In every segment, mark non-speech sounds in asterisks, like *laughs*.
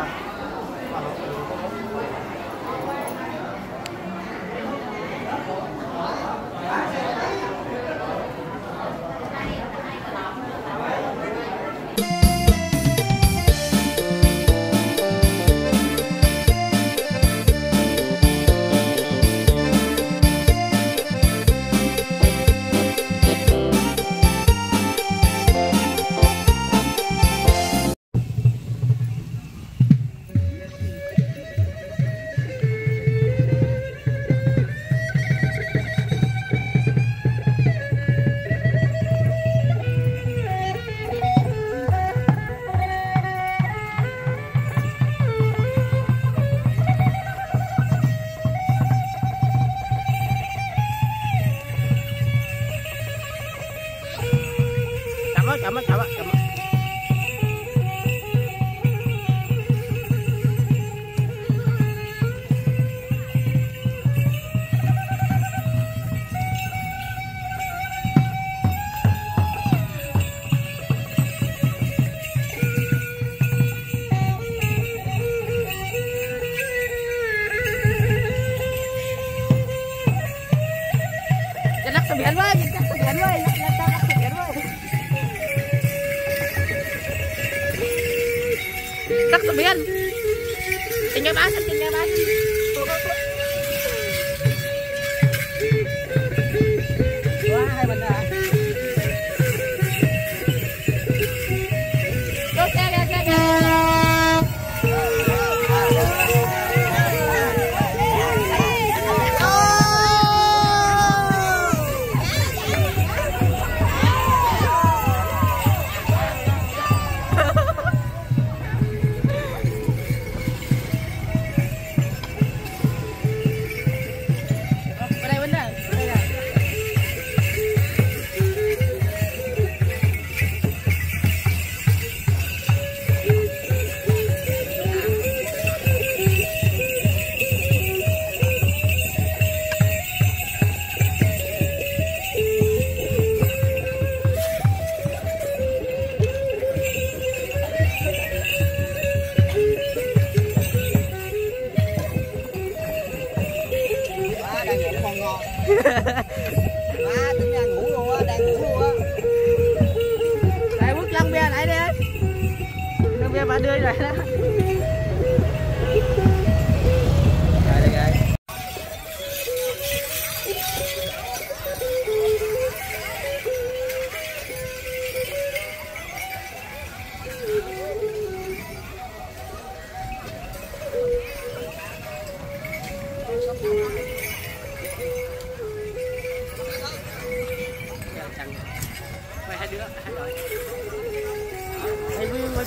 Bye.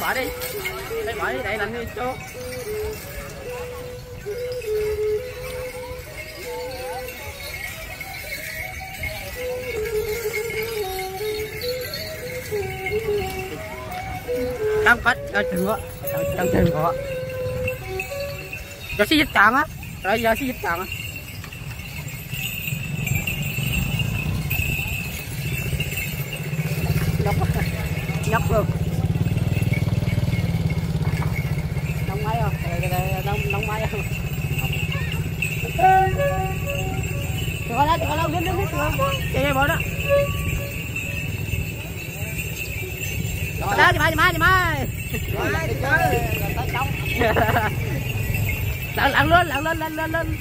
bỏ đi. Đây bỏ đi đẩy lạnh đi chú đang bắt ở trường ạ đang trường ạ giờ xin dịch tạm á. Rồi, giờ xin dịch tạm á. Nhóc nhóc luôn. con đó, con đó, biết, biết, biết, chạy đây bỏ đó. Đó, chị mai, chị mai, chị mai. Lặn lặn lên, lặn lên, lên lên lên.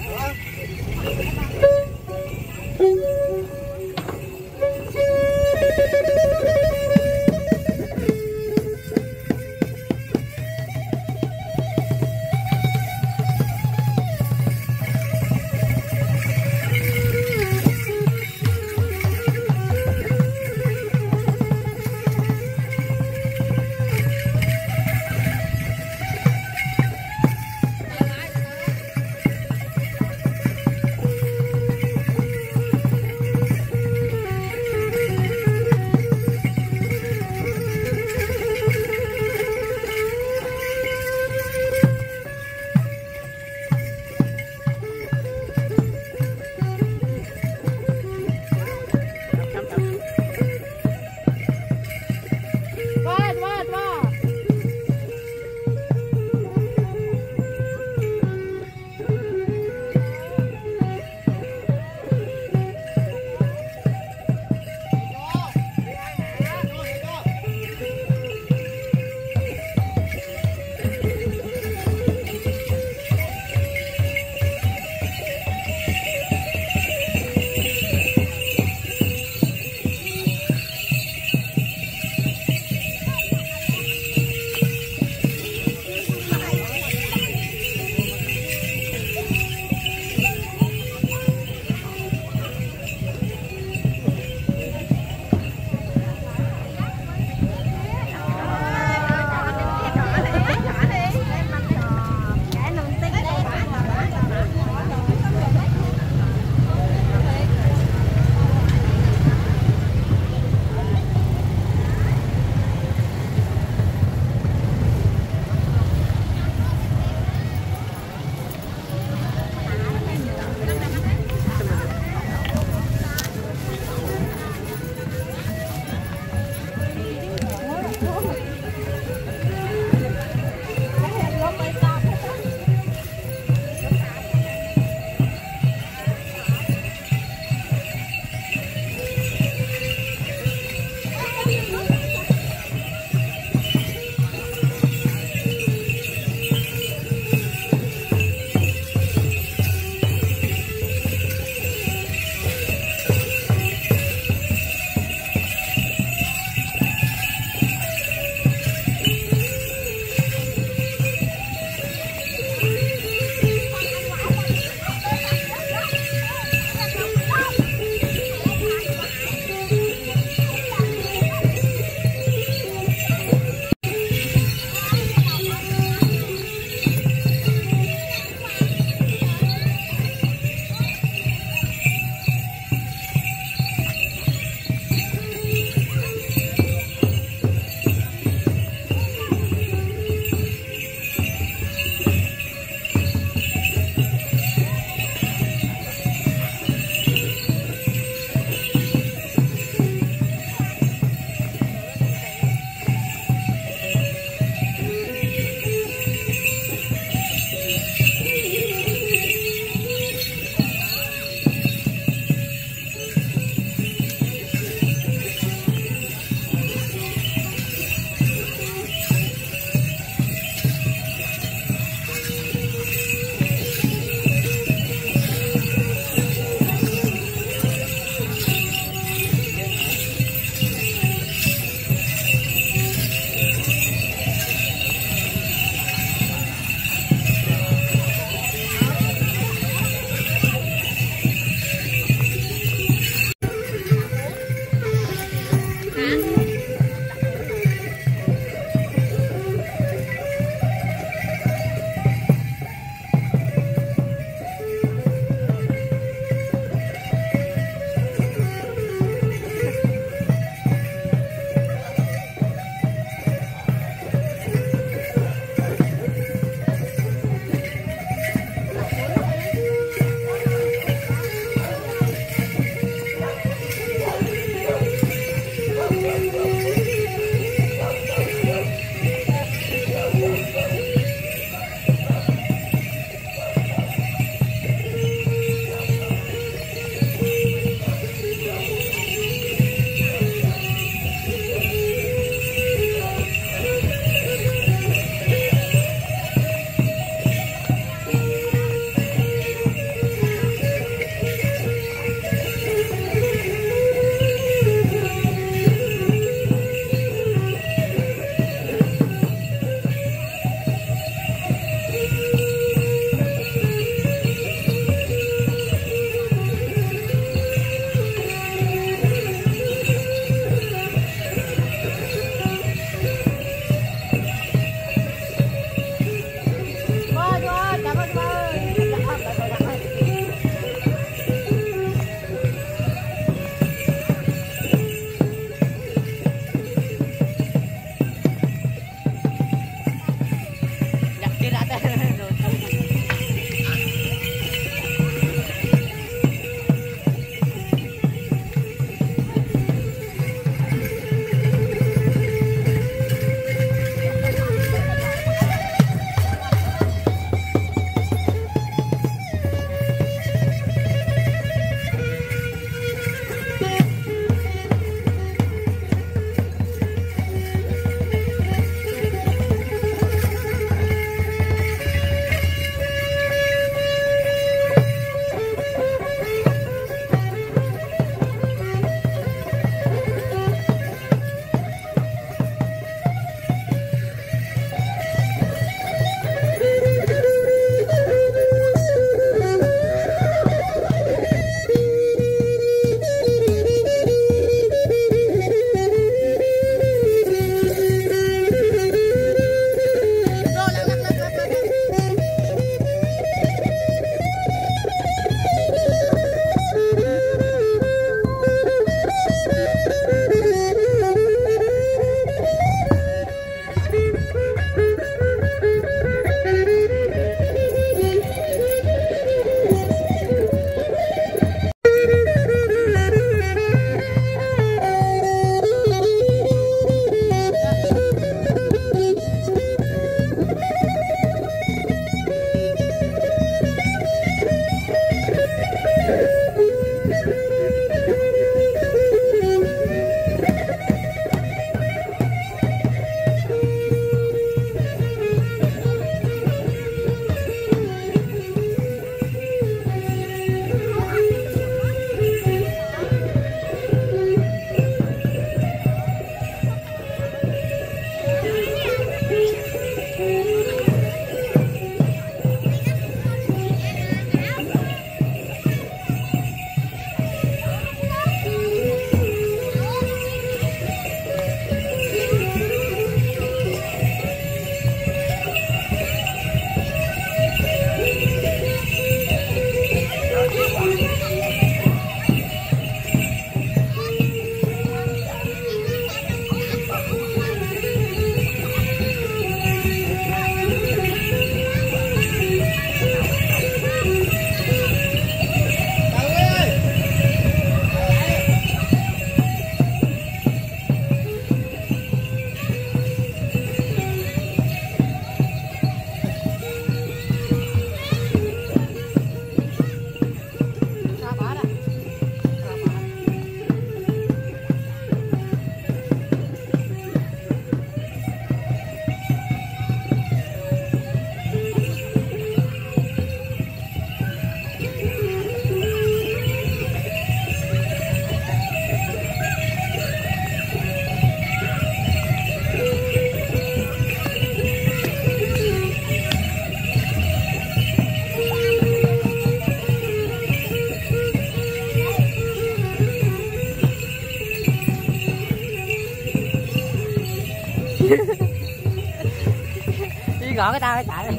Gọi cái tao chạy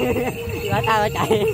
gọi tao *laughs* chạy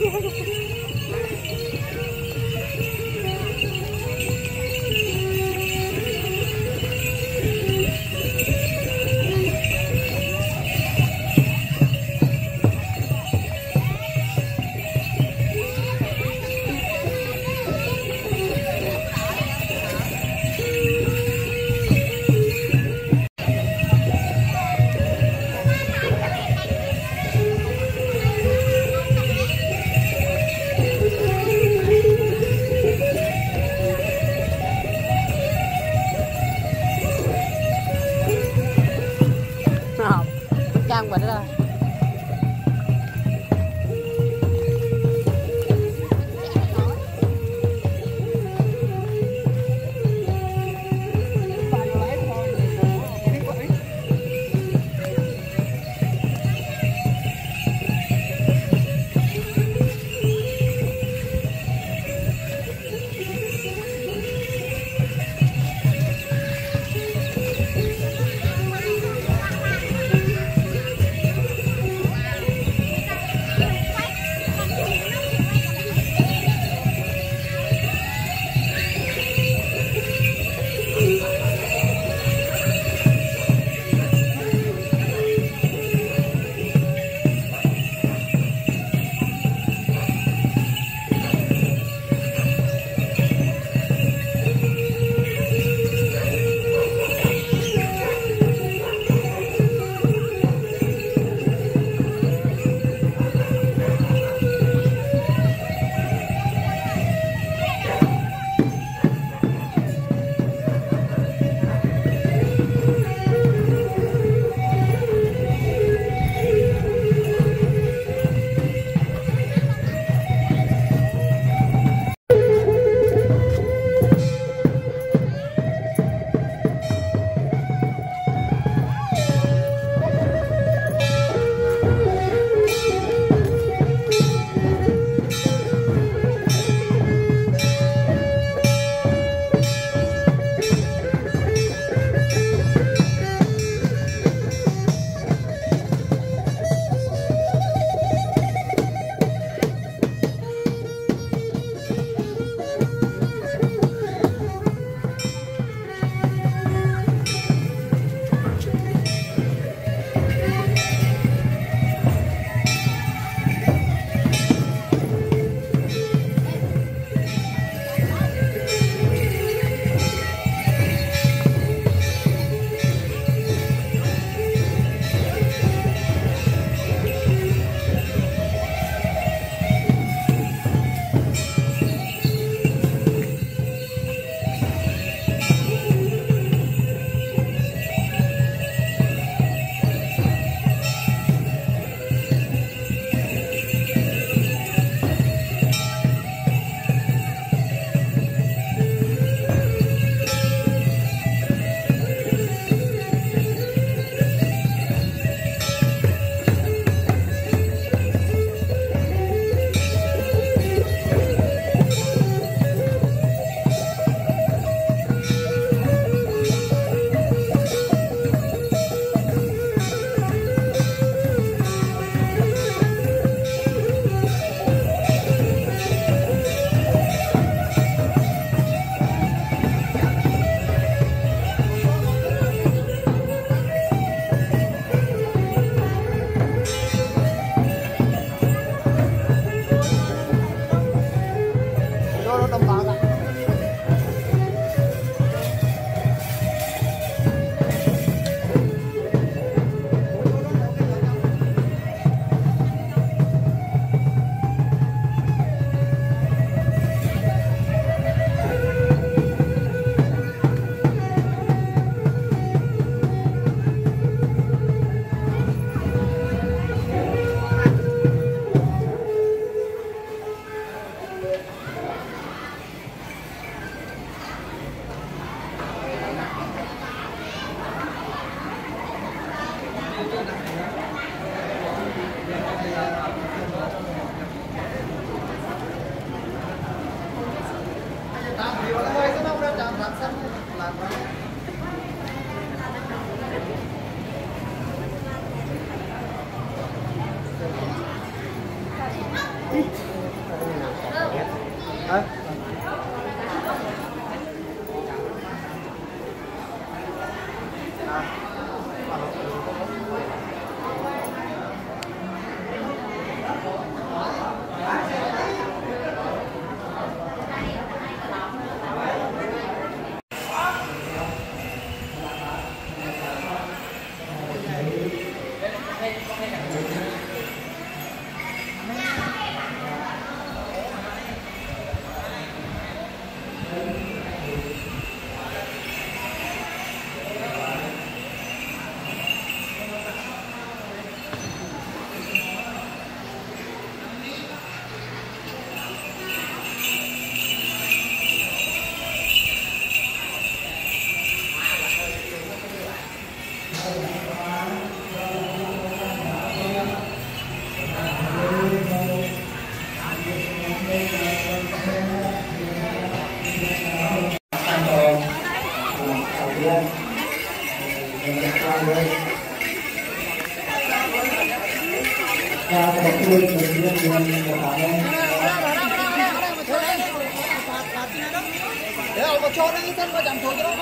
để ông có cho nó thân có chẳng thôi cái đó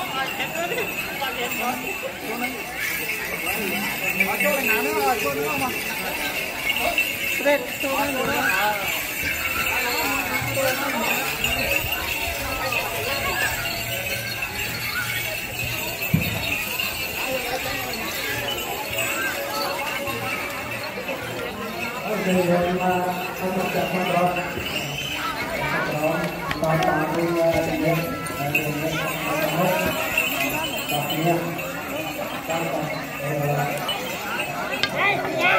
cho này nào nữa cho nữa mà Red, cho nữa thì mà không được chặt con rồi đi Không có không có làm được thôi không rồi Thấy nhiều nhiều nhiều. Hãy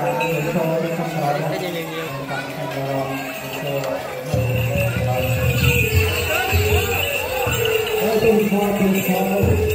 subscribe cho kênh Ghiền Mì Gõ Để không bỏ lỡ những video hấp dẫn Welcome, Parker Powell.